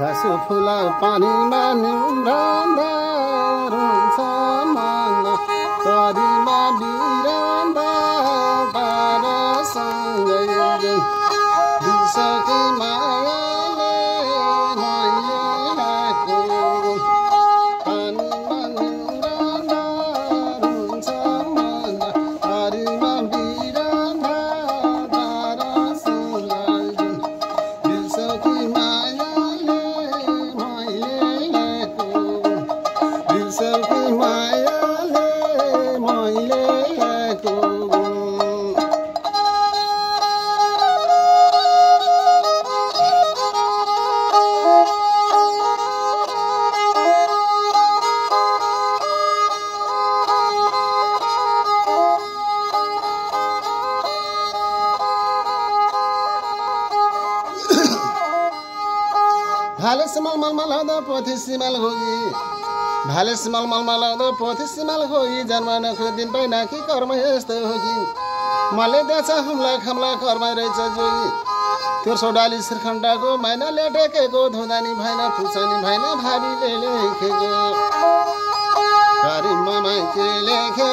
Kasu phula pani ma nimbanda भाले से मल मल मल पथी सिमल होगी। भाले सिमल मलमल आउँदा पोथी सिमल होगी जन्म नखो दिन पाइ नाकी कर्म यस्तो होगी मले दिएछ हमला खमला कर्म रहेछ जोगी त्यो सोडाली श्रीखण्डको मैना लेटेकेको धुँदानी भएन फुसानी भएन भाबीले लेखेको। के लेख्यो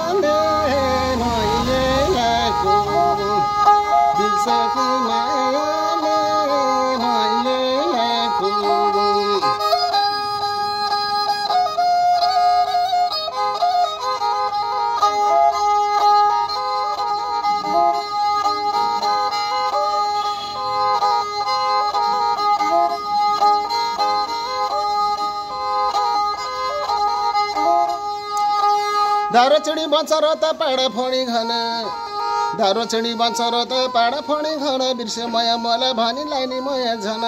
दारो चिडी बन्छ र त पाडा फोडी खान दारो चिडी बन्छ र त पाडा फोडी खान बिर्स्यो मया मलाई भनी लाइने मया झन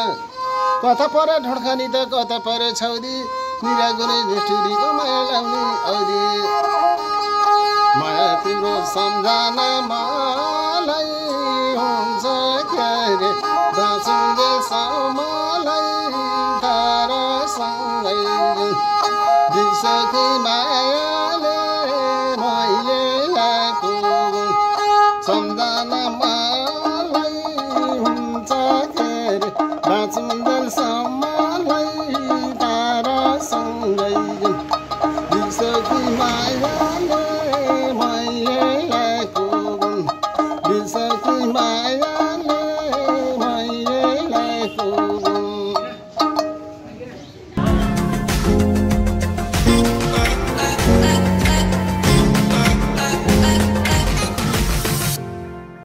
कता पर ढोडखानी त कता पर छौदी निरा निष्ठुरीको माया लाउने औधी माया तिम्रो सम्झना मलाई हुन्छ के बिर्सकी मा be my world.